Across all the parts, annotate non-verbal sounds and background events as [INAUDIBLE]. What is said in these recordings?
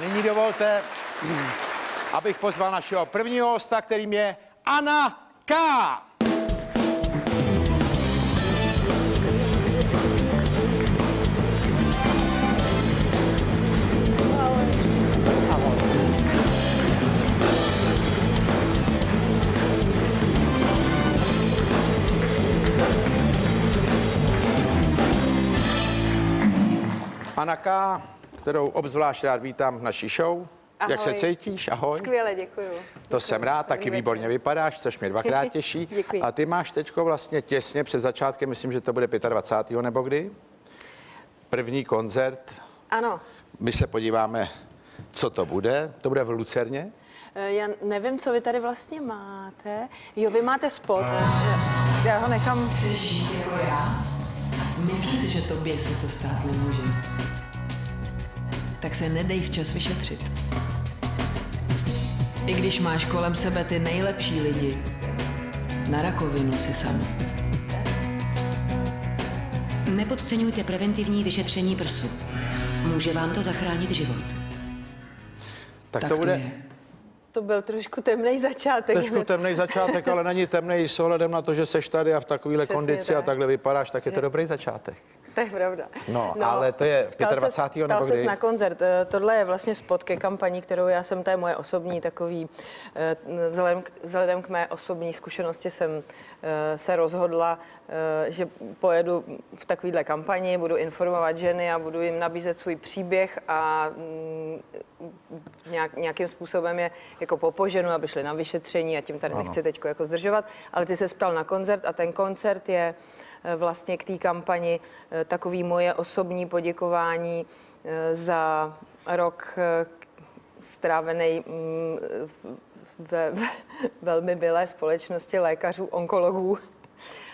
nyní dovolte, abych pozval našeho prvního hosta, kterým je Anna K. Anna K., kterou obzvlášť rád vítám v naší show. Ahoj. Jak se cítíš? Ahoj. Skvěle, děkuju. To jsem rád, taky Dobrý výborně večer. vypadáš, což mě dvakrát [LAUGHS] těší. Děkuji. A ty máš teďko vlastně těsně před začátkem, myslím, že to bude 25. nebo kdy? První koncert. Ano, My se podíváme, co to bude. To bude v Lucerně. eh, já nevím, co vy tady vlastně máte. Jo, vy máte spot. Já ho nechám. Jsi jako já? Myslí si, že tobě se to stát nemůže. Tak se nedej včas vyšetřit. I když máš kolem sebe ty nejlepší lidi, na rakovinu si sami. Nepodceňujte preventivní vyšetření prsu. Může vám to zachránit život. Tak, Tak to bude je. To byl trošku temný začátek. trošku temný začátek, ale není temný s ohledem na to, že seš tady a v takovéhle kondici a tak. takhle vypadáš, tak je to dobrý začátek. To je pravda. No, ale to je ptal 25. ses- ptal nebo ses kdy? na koncert. Eh, Tohle je vlastně spot ke kampaní, kterou já jsem, to je moje osobní takový, eh, vzhledem k, vzhledem k mé osobní zkušenosti jsem eh, se rozhodla, že pojedu v takovéhle kampani, budu informovat ženy a budu jim nabízet svůj příběh a mm, nějak, nějakým způsobem je jako popoženu, aby šli na vyšetření a tím tady nechci teď jako zdržovat, ale ty se ptal na koncert a ten koncert je eh, vlastně k té kampani eh, takový moje osobní poděkování eh, za rok strávený mm, ve, ve velmi milé společnosti lékařů, onkologů,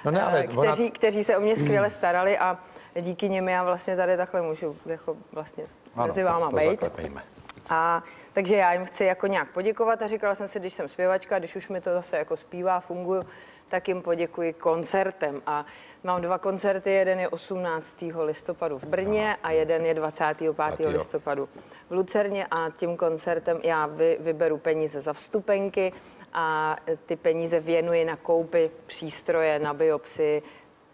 No ne, ale eh, ona- kteří, kteří se o mě skvěle starali a díky nim já vlastně tady takhle můžu jako vlastně mezi váma být. A takže já jim chci jako nějak poděkovat a říkala jsem si, když jsem zpěvačka, když už mi to zase jako zpívá, funguju, tak jim poděkuji koncertem. A mám dva koncerty, jeden je 18. listopadu v Brně a jeden je 25. Patýho. listopadu v Lucerně a tím koncertem já vy, vyberu peníze za vstupenky a ty peníze věnuji na koupy přístroje, na biopsii,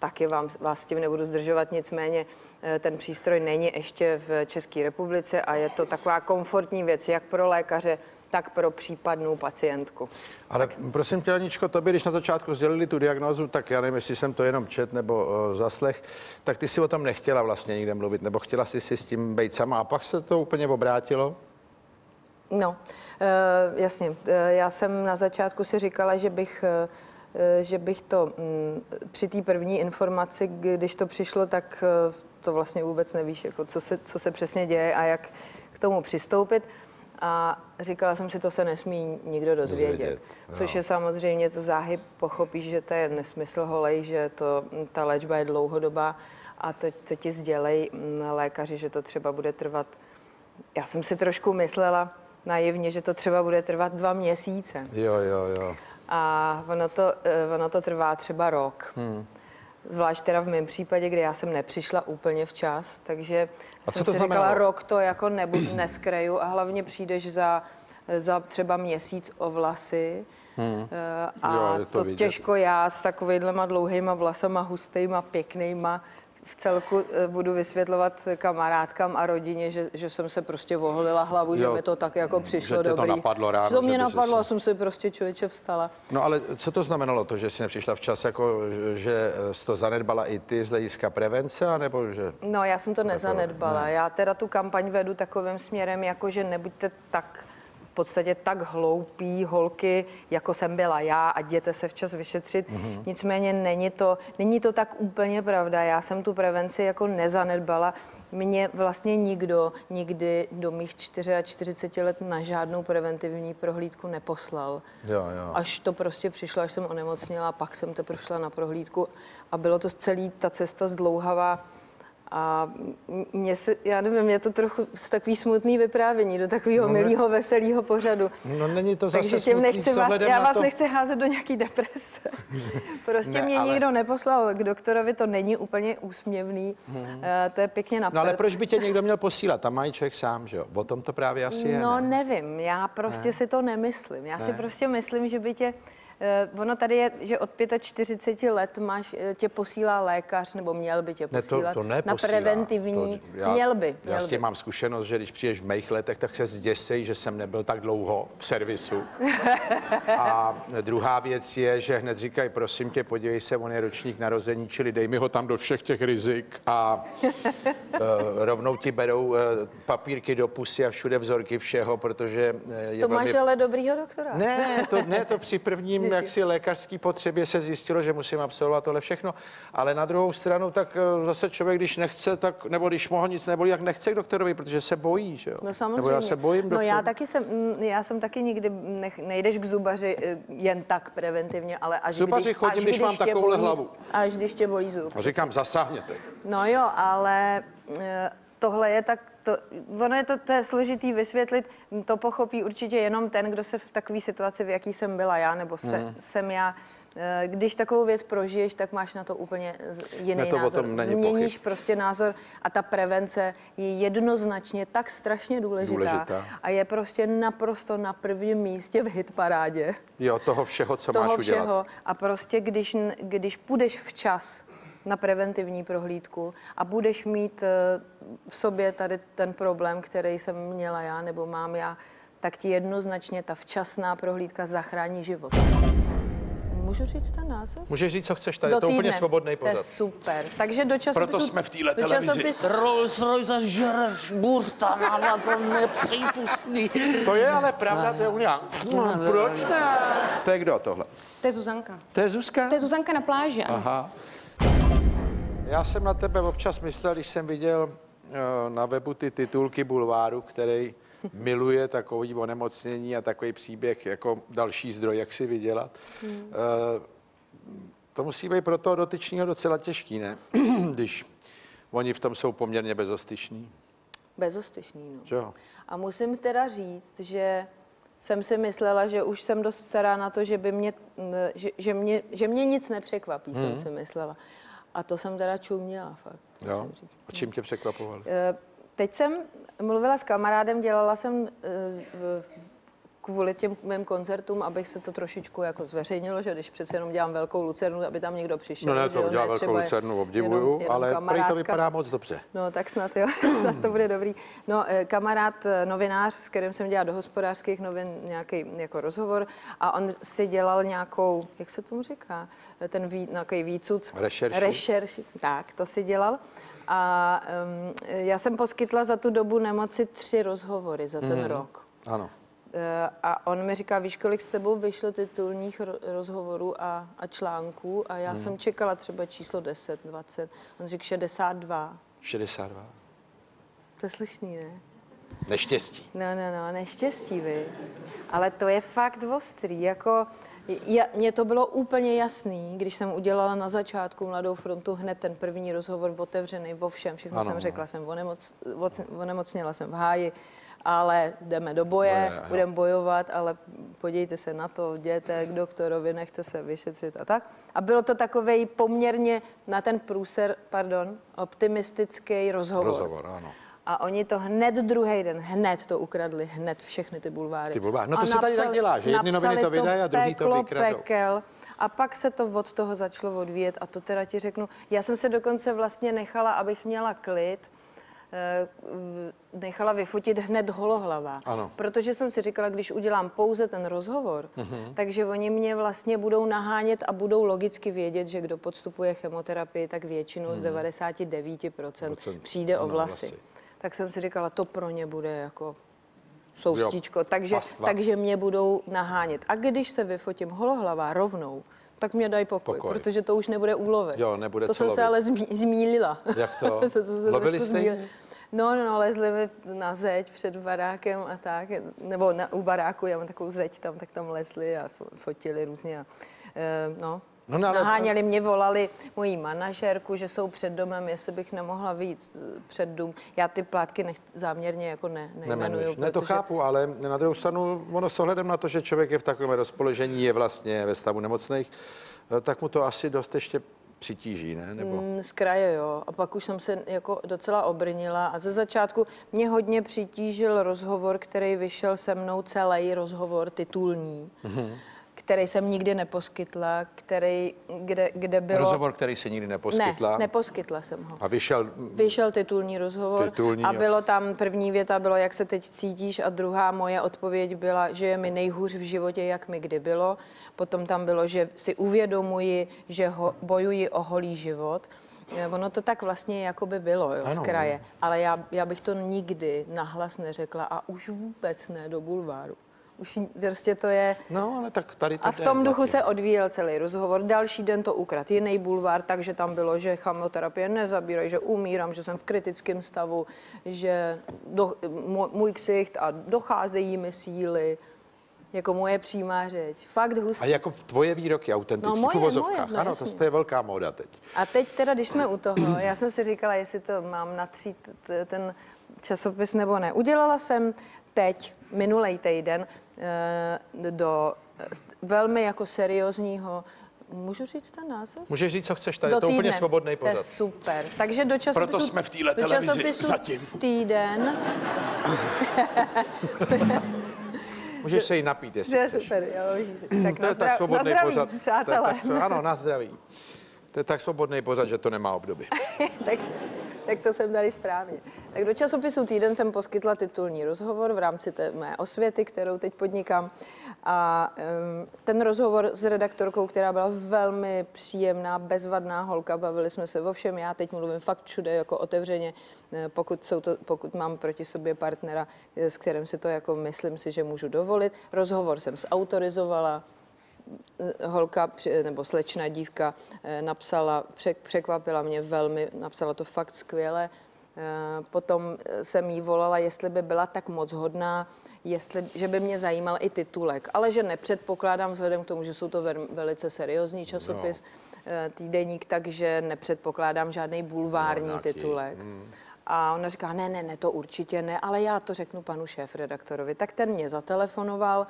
taky vám, vás s tím nebudu zdržovat, nicméně eh, ten přístroj není ještě v České republice a je to taková komfortní věc, jak pro lékaře, tak pro případnou pacientku. Ale prosím tě, Aničko, tobě, když na začátku sdělili tu diagnózu, tak já nevím, jestli jsem to jenom čet nebo uh, zaslech, tak ty si o tom nechtěla vlastně nikde mluvit, nebo chtěla si si s tím být sama a pak se to úplně obrátilo? No, eh, jasně. Eh, Já jsem na začátku si říkala, že bych, eh, že bych to mm, při té první informaci, když to přišlo, tak eh, to vlastně vůbec nevíš, jako co, se, co se přesně děje a jak k tomu přistoupit. A říkala jsem si, to se nesmí nikdo dozvědět. Dozvědět, Což je samozřejmě to záhy, pochopíš, že to je nesmysl holej, že to, ta léčba je dlouhodobá a to, to ti sdělej mm, lékaři, že to třeba bude trvat já jsem si trošku myslela naivně, že to třeba bude trvat dva měsíce. Jo, jo, jo. A ono to, eh, ono to trvá třeba rok. Hmm. Zvlášť teda v mém případě, kdy já jsem nepřišla úplně včas, takže A co jsem to si znamenalo? říkala, rok to jako nebu, neskreju a hlavně přijdeš za, za třeba měsíc o vlasy. Hmm. A Jo, to to, vidět. těžko já s takovýhlema dlouhýma vlasama, hustýma, pěknýma, v celku eh, budu vysvětlovat kamarádkám a rodině, že, že jsem se prostě oholila hlavu, že Jo, mi to tak jako přišlo že to dobrý. napadlo ráno, Že to že mě napadlo a jsem si prostě člověče vstala. No ale co to znamenalo to, že jsi nepřišla včas, jako že jsi to zanedbala i ty z hlediska prevence, anebo že... No, já jsem to nezanedbala. Já teda tu kampaň vedu takovým směrem, jako že nebuďte tak v podstatě tak hloupí holky, jako jsem byla já a jděte se včas vyšetřit. Mm-hmm. Nicméně není to, není to tak úplně pravda. Já jsem tu prevenci jako nezanedbala. Mě vlastně nikdo nikdy do mých 44 let na žádnou preventivní prohlídku neposlal. Jo, jo. Až to prostě přišlo, až jsem onemocněla, pak jsem teprve šla na prohlídku a bylo to celý ta cesta zdlouhavá A mě se, já nevím, mě to trochu z takový smutný vyprávění do takového no, milého, veselého pořadu. No není to zase Takže tím nechci vás, já vás to... nechci házet do nějaký deprese. [LAUGHS] prostě Ne, mě ale- nikdo neposlal k doktorovi, to není úplně úsměvný. Eh, to je pěkně na No ale proč by tě [LAUGHS] někdo měl posílat? Tam má i člověk sám, že jo? O tom to právě asi je. No ne? nevím, já prostě ne. si to nemyslím. Já ne. si prostě myslím, že by tě, ono tady je, že od 45 let máš, eh, tě posílá lékař, nebo měl by tě Ne, to, posílat to na neposílá. preventivní, To, já, měl by. Já měl s tím by. mám zkušenost, že když přijdeš v mých letech, tak se zděsej, že jsem nebyl tak dlouho v servisu. [LAUGHS] A druhá věc je, že hned říkají, prosím tě, podívej se, on je ročník narození, čili dej mi ho tam do všech těch rizik a uh, [LAUGHS] rovnou ti berou papírky do pusy a všude vzorky všeho, protože je To velmi... máš ale dobrýho doktora. Ne, to, ne, to [LAUGHS] při prvním jaksi lékařský potřebě se zjistilo, že musím absolvovat tohle všechno, ale na druhou stranu tak eh, zase člověk, když nechce, tak, nebo když mu ho nic nebolí, jak nechce k doktorovi, protože se bojí, že jo? No samozřejmě. Nebo já se bojím No já taky jsem, mm, já jsem taky nikdy, nech, nejdeš k zubaři eh, jen tak preventivně, ale až Zubaři když, chodím, až když mám tě takovouhle bolí- hlavu. Až když tě bolí zub. A říkám, zasáhněte. No jo, ale eh, tohle je tak, to, ono je to, to je složitý vysvětlit, to pochopí určitě jenom ten, kdo se v takové situaci, v jaký jsem byla já, nebo se, Mhm. jsem já. Eh, Když takovou věc prožiješ, tak máš na to úplně jiný Ne, to o názor. tom není Změníš pochyb. prostě názor a ta prevence je jednoznačně tak strašně důležitá, Důležitá. a je prostě naprosto na prvním místě v hitparádě Jo, toho všeho, co máš toho udělat. všeho. A prostě, když, když půjdeš včas na preventivní prohlídku a budeš mít eh, v sobě tady ten problém, který jsem měla já nebo mám já, tak ti jednoznačně ta včasná prohlídka zachrání život. Můžu říct ten název? Můžeš říct, co chceš, tady Do je to úplně týdne. svobodný To je pořad. super. Takže do časopisu... Proto jsme v téhle televizi. časopisu- Rolls Royce žereš burta na to nepřípustný. To je ale pravda, to je unia. Proč ne? To je kdo tohle? To je Zuzanka. To je Zuzka? To je Zuzanka na pláži, ano. Aha. Já jsem na tebe občas myslel, když jsem viděl eh, na webu ty titulky Bulváru, který miluje takový onemocnění a takový příběh jako další zdroj, jak si vydělat. Hmm. To musí být pro toho dotyčního docela těžký, ne? [CLEARS THROAT] když oni v tom jsou poměrně bezostyšní. Bezostyšný, no. Jo? A musím teda říct, že jsem si myslela, že už jsem dost stará na to, že, by mě, n- že, že, mě, že mě nic nepřekvapí, jsem si myslela. A to jsem teda čuměla, fakt. jo? A čím tě překvapovali? Eh, Teď jsem mluvila s kamarádem, dělala jsem eh, kvůli těm mým koncertům, abych se to trošičku jako zveřejnilo, že když přece jenom dělám velkou lucernu, aby tam někdo přišel. No ne, to jo, udělá velkou lucernu, obdivuju, jenom- jenom ale prý to kamarádka. vypadá moc dobře. No, tak snad jo, [LAUGHS] snad to bude dobrý. No, eh, kamarád, eh, novinář, s kterým jsem dělala do hospodářských novin nějaký jako rozhovor a on si dělal nějakou, jak se tomu říká, Eh, ten ví, nějaký výcuc. Rešerši. Rešerš, tak, to si dělal. A um, já jsem poskytla za tu dobu nemoci tři rozhovory za ten rok. Ano. Eh, A on mi říká, víš, kolik s tebou vyšlo titulních ro- rozhovorů a, a článků? A já jsem čekala třeba číslo 10, 20. On řekl 62. 62. To je slušný, ne? Neštěstí. No, no, no, neštěstí, vy. Ale to je fakt ostrý, jako... Ja, mně to bylo úplně jasný, když jsem udělala na začátku Mladou frontu hned ten první rozhovor otevřený o všem, všechno Ano, jsem řekla, jsem onemoc, oc- onemocněla jsem v háji, ale jdeme do boje, budeme bojovat, ale podívejte se na to, jděte k doktorovi, nechte se vyšetřit a tak. A bylo to takovej poměrně na ten průser, pardon, optimistický rozhovor. Rozhovor, ano. A oni to hned druhý den, hned to ukradli, hned všechny ty bulváry. Ty bulváry. No to A se tady tak dělá, že jedny noviny to vydají a druhý to peklo, vykradou. Pekel, a pak se to od toho začalo odvíjet a to teda ti řeknu. Já jsem se dokonce vlastně nechala, abych měla klid, eh, nechala vyfotit hned holohlava. Ano. Protože jsem si říkala, když udělám pouze ten rozhovor, Mhm. takže oni mě vlastně budou nahánět a budou logicky vědět, že kdo podstupuje chemoterapii, tak většinou z 99% Mhm. Procent. přijde o Ano, vlasy. vlasy. Tak jsem si říkala, to pro ně bude jako soustíčko, takže, pastva. takže mě budou nahánět. A když se vyfotím holohlava rovnou, tak mě dají pokoj, Pokoj. protože to už nebude úlovek. Jo, nebude To co jsem se ale zmí, zmílila. Jak to? [LAUGHS] to jsem se Lovili jste zmílila. No, no, no, lezli mi na zeď před barákem a tak, nebo na, u baráku, já mám takovou zeď tam, tak tam lezli a fo- fotili různě. A, e, no, No, no, ale- Naháněli mě, volali mojí manažérku, že jsou před domem, jestli bych nemohla vyjít eh, před dům. Já ty plátky nech, záměrně jako ne, nejmenuju. Nemenuješ. Ne, to protože- chápu, ale na druhou stranu, ono s ohledem na to, že člověk je v takovém rozpoložení, je vlastně ve stavu nemocných, eh, tak mu to asi dost ještě přitíží, ne? Nebo... Mm, Z kraje, jo. A pak už jsem se jako docela obrnila a ze začátku mě hodně přitížil rozhovor, který vyšel se mnou, celý rozhovor titulní, Mhm. Který jsem nikdy neposkytla, který, kde, kde bylo... Rozhovor, který se nikdy neposkytla. Ne, neposkytla jsem ho. A vyšel, Vyšel titulní rozhovor Titulní, a bylo tam první věta bylo, jak se teď cítíš a druhá moje odpověď byla, že je mi nejhůř v životě, jak mi kdy bylo. Potom tam bylo, že si uvědomuji, že ho, bojuji o holý život. Eh, Ono to tak vlastně jako by bylo jo, z Ano. kraje, ale já, já bych to nikdy nahlas neřekla a už vůbec ne do bulváru. Už prostě to je... no, ale tak tady to A v tom duchu se odvíjel celý rozhovor. Další den to ukrad jiný bulvár, takže tam bylo, že chemoterapie nezabírají, že umírám, že jsem v kritickém stavu, že do, můj ksicht a docházejí mi síly. Jako moje přímá řeč. Fakt A hustý. jako tvoje výroky autentický No, moje, v uvozovkách. moje, no, ano, to, je velká móda teď. A teď teda, když jsme u toho, [CLEARS THROAT] já jsem si říkala, jestli to mám natřít ten časopis nebo ne. Udělala jsem teď, minulý týden, do eh, velmi jako seriózního, můžu říct ten název? Můžeš říct, co chceš, tady do je to úplně týdne. svobodný To je pořad. super. Takže do časopisu, Proto jsme v téhle televizi zatím. Týden. [LAUGHS] Můžeš se jí napít, To jestli je chceš. super, jo. Tak [CLEARS THROAT] To je tak svobodný na zdraví, pořad. To je Přátelé. tak, ano, na [LAUGHS] zdraví. To je tak svobodný pořad, že to nemá obdoby. [LAUGHS] tak, tak to jsem tady správně. Tak do časopisu Týden jsem poskytla titulní rozhovor v rámci té mé osvěty, kterou teď podnikám. A um, ten rozhovor s redaktorkou, která byla velmi příjemná, bezvadná holka, bavili jsme se o všem. Já teď mluvím fakt všude jako otevřeně, eh, pokud, jsou to, pokud mám proti sobě partnera, eh, s kterým si to jako myslím si, že můžu dovolit. Rozhovor jsem zautorizovala, holka při- nebo slečna dívka eh, napsala, přek- překvapila mě velmi, napsala to fakt skvěle. Eh, Potom eh, jsem jí volala, jestli by byla tak moc hodná, jestli, že by mě zajímal i titulek, ale že nepředpokládám vzhledem k tomu, že jsou to vel, velice seriózní časopis, no. týdeník, takže nepředpokládám žádný bulvární No, titulek. A ona říká, ne, ne, ne, to určitě ne, ale já to řeknu panu šéf-redaktorovi. Tak ten mě zatelefonoval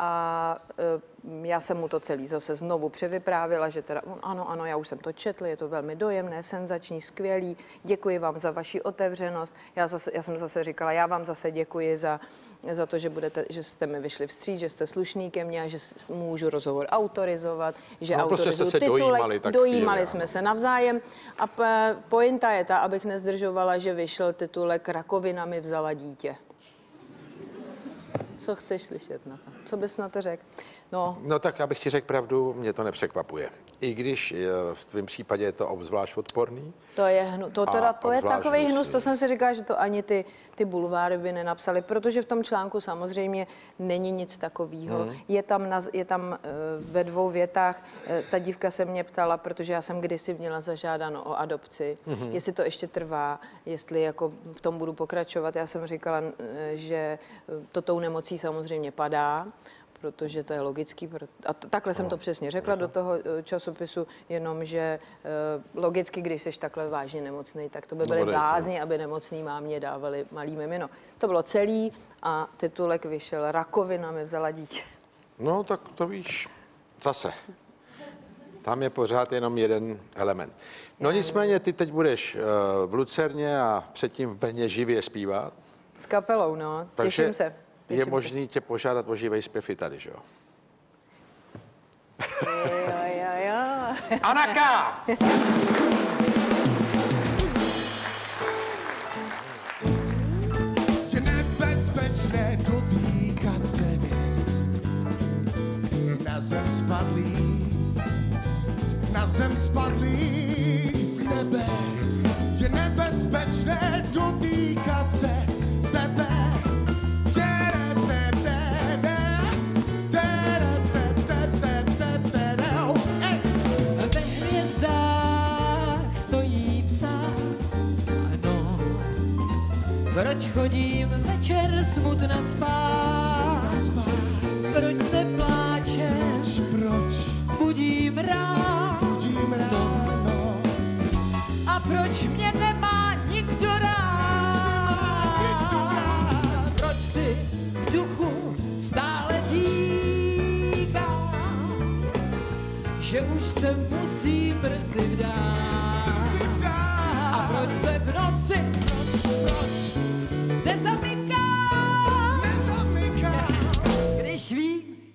a e, já jsem mu to celý zase znovu převyprávila, že teda, on, ano, ano, já už jsem to četl, je to velmi dojemné, senzační, skvělý, děkuji vám za vaši otevřenost. Já, zase, já jsem zase říkala, já vám zase děkuji za, za to, že, budete, že jste mi vyšli vstříc, že jste slušný ke mně a že můžu rozhovor autorizovat, že No, prostě jste se titulek. dojímali tak dojímali chvíli, jsme ano. se navzájem. A pointa je ta, abych nezdržovala, že vyšel titulek Rakovina mi vzala dítě. Co chceš slyšet na to? Co bys na to řekl? No, No tak, abych ti řekl pravdu, mě to nepřekvapuje. I když eh, v tvém případě je to obzvlášť odporný. to je, hnu, to, teda, to je takový hnus, hnusný. to jsem si říkala, že to ani ty, ty bulváry by nenapsali, protože v tom článku samozřejmě není nic takového. Hmm. Je tam, na, je tam eh, ve dvou větách, eh, ta dívka se mě ptala, protože já jsem kdysi měla zažádáno o adopci, Hmm. jestli to ještě trvá, jestli jako v tom budu pokračovat. Já jsem říkala, že to tou nemocí samozřejmě padá, protože to je logický. A takhle jsem to přesně řekla do toho eh, časopisu, jenom že eh, logicky, když jsi takhle vážně nemocný, tak to by byly odejď, no. blázni, aby nemocný mámě dávali malý mimino. To bylo celý a titulek vyšel Rakovina mi vzala dítě. No tak to víš, zase. Tam je pořád jenom jeden element. No nicméně ty teď budeš eh, v Lucerně a předtím v Brně živě zpívat. S kapelou, no. Takže Těším se. Je Těším se. možný tě požádat o živej zpěv i tady, že jo? [LAUGHS] Jo, jo, jo. Anaka! Je nebezpečné dotýkat se hvězd Na zem spadlý Na zem spadlý z nebe Je nebezpečné dotýkat chodím večer smutna spát. Proč se pláče? Proč, proč? Budím rád. Budím ráno. A proč mě nemá nikdo rád? Proč si v duchu stále říkám, že už se musím brzy vdát? A proč se v noci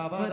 Daba,